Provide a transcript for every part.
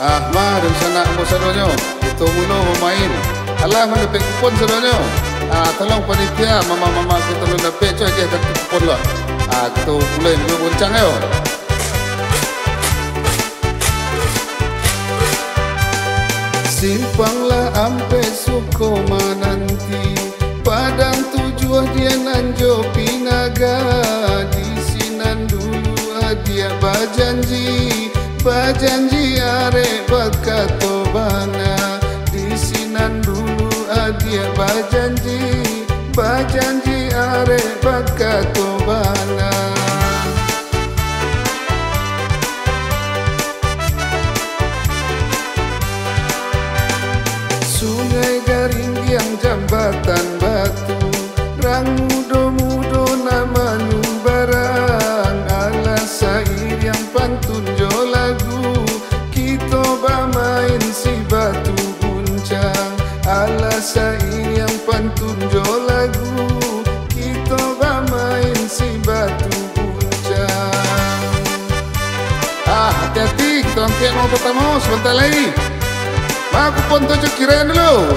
Ah, mah dan sana mo sadonyo. Ito mulo main. Alah mo lepek kupon sadonyo. Ah, tolong panitia mama-mama kita lo lepek coy ke kat kupon lo. Ah, kita mulai mo boncang yo. Simpanglah ampe suko mananti Padang tujuh dia nanjo pinaga Di sinan dulu dia bajanji Bajanji are bakato bana. Di sinan dulu dia bajanji Bajanji are bakato bana pertama sebentar lagi Aku pun tunjuk kirain dulu.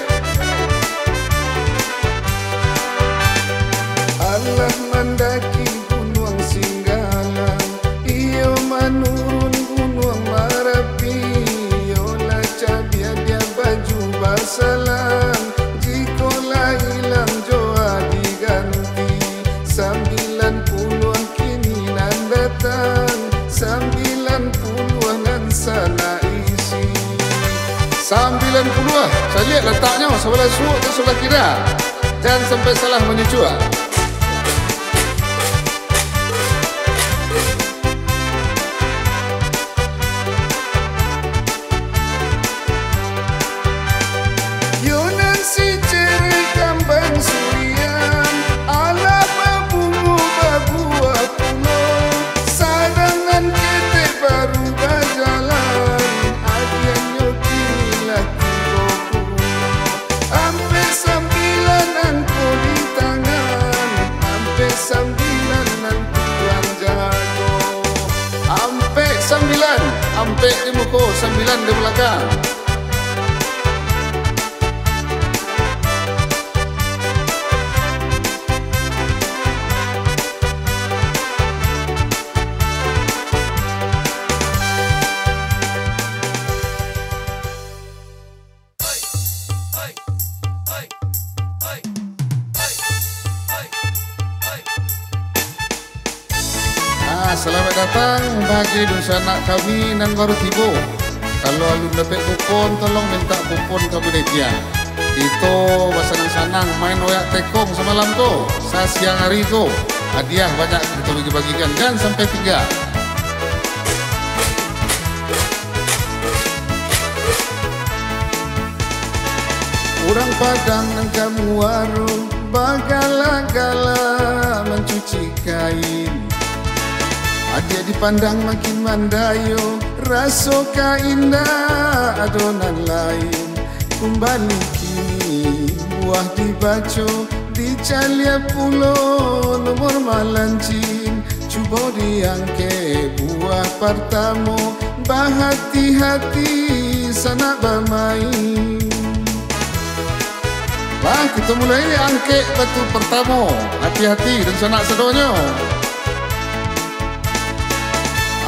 Lihat letaknya sebelah suuk atau sebelah kira Jangan sampai salah menyucu sambilan di belakang selamat datang bagi dosa anak kami nan baru tiba. Kalau alun dapat kupon, tolong minta kupon ke panitia. Itu basanang-sanang main oyak tekong semalam tu. Sa siang hari tu. Hadiah banyak kita bagi-bagikan. Jangan sampai tiga. Orang Padang dan kamu warung Bagala-gala mencuci kain Adia dipandang makin mandayo Raso indah adonan lain. Kembali kini buah dibaco Di calia pulau nomor malancin Cuba bodi angke buah pertama Bahati-hati sana bermain. Bah, kita mulai angke batu pertama. Hati-hati dan sanak sedonya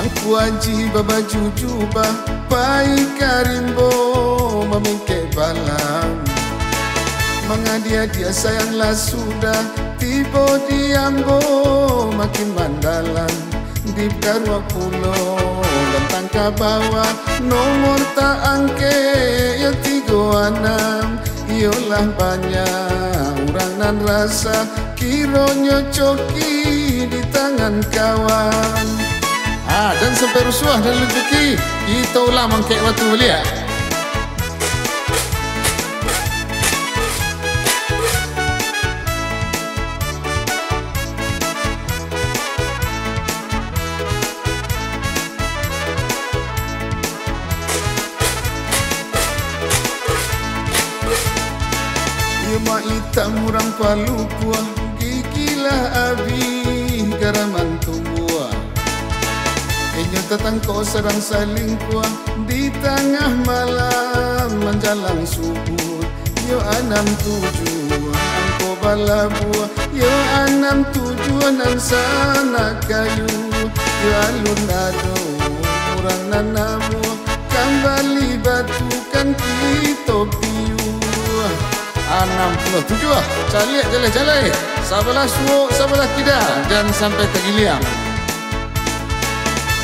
Aku aji babaju jubah Pai karimbo memingke balang. Mengadia dia sayanglah sudah Tiba diambo makin mandalan. Di karua pulau Lentang ke bawah Nomor tak angke Ya tiga enam. Yolah banyak Orang nan rasa Kironya coki Di tangan kawan Ah, dan sampai rusuh dan rezeki Kita ulang mangkek waktu belia mak hitam orang palu kuah Kenya tetang kau serang saling Di tengah malam menjalang subuh Yo anam tujuh Angko bala buah Yo anam tujuh Nan sana kayu Yo alun nado Orang nanamu Kembali batu kan kita piu Enam puluh tujuh Calik jalan-jalan. Sabalah suuk, sabalah tidak. Dan sampai tergiliang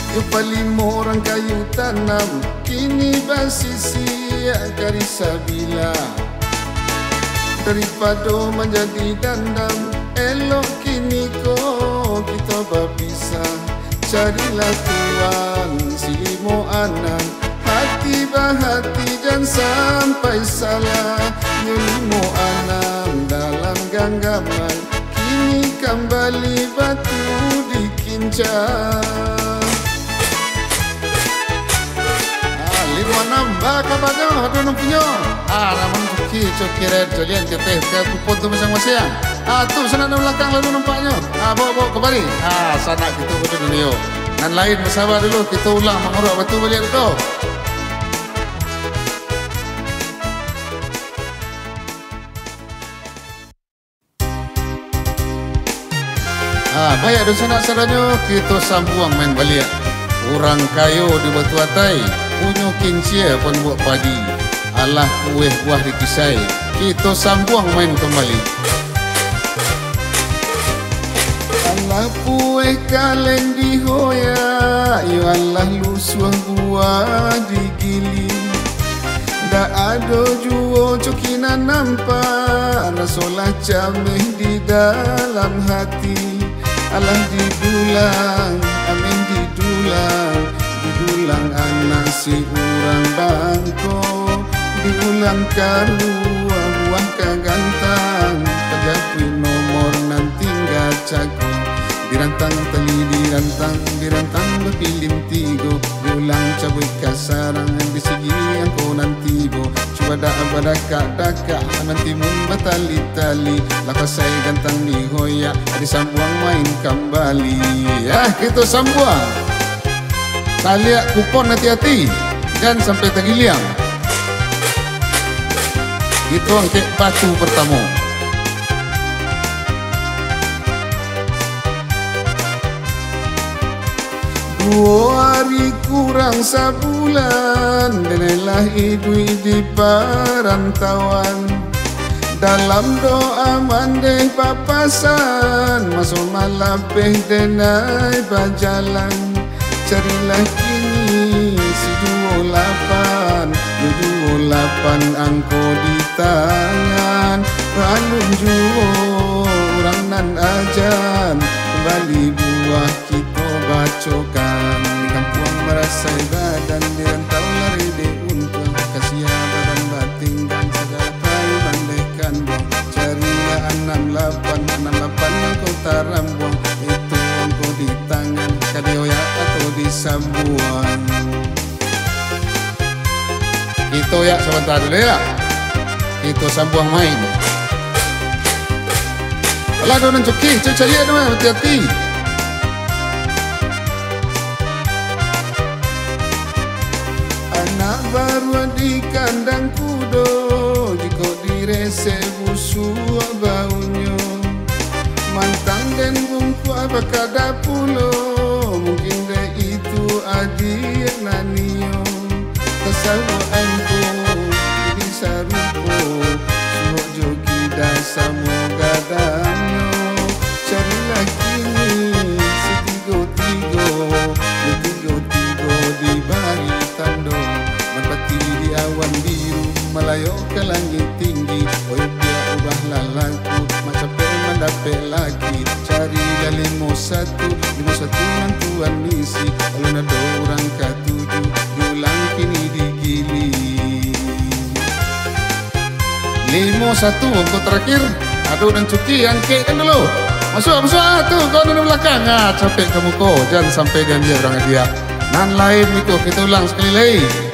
Kepalima orang kayu tanam Kini basisi akari sabila Daripada menjadi dandam Elok kini ko kita berpisah. Carilah tuan silimo anak Hati bahati jangan sampai salah. Nyelimo anak dalam genggaman Kini kembali batu dikincang ada nak ah ke kupon tu ah tu sana di belakang lalu nampaknya. Ah bawa bawa kembali. Ah sana kita betul dunia dan lain dulu kita ulang mengurut batu balik tu. Ah, ada sana saranya kita sambung main balik. Orang kayu di batu atai, punya kincia pun buat padi. Allah kuih buah di kisai. Kita sambung main kembali. Allah puih kaleng di hoya, ya Allah lusuh buah di gili. Da ada juo cokina nampak Rasulullah camih di dalam hati Allah didulang, amin didulang Didulang anak si orang bangko Diulang karua buah kagantang. Pajapui nomor nanti gak cakui. Dirantang tali dirantang dirantang berpilim tigo. Diulang cabui kasarang di segi yang kau nanti bo. Cuba dak badaka daka nanti mun batali tali Lapa saya gantang di hoya disambuang main kembali. Ya kita sambuang Kaliak kupon hati-hati. Jangan sampai tergiliang Itu angkit batu pertama. Dua hari kurang sebulan Denailah ibu di perantauan. Dalam doa mandeh papasan Masuk malapeh denai bajalan Carilah kini si dua lapan Dua lapan angko di tangan. Ralun juo orang nan ajan Kembali buah kita bacokan. Di kampung merasai badan Di sambuan Kita ya sebentar dulu ya. Kita sambuan main. Kalau ada orang cuki, cari-cari ya teman, hati-hati. Anak baru di kandang kudo Jika direse busu baunya Mantang dan bungku apakah dah pulau so Limo satu untuk terakhir. Aduh dan cuki yang kek kan dulu. Masuk masuk. Ah, tu kau di belakang. Ah, Capek kamu kau. Jangan sampai dia orang dia. Nan lain itu kita ulang sekali lagi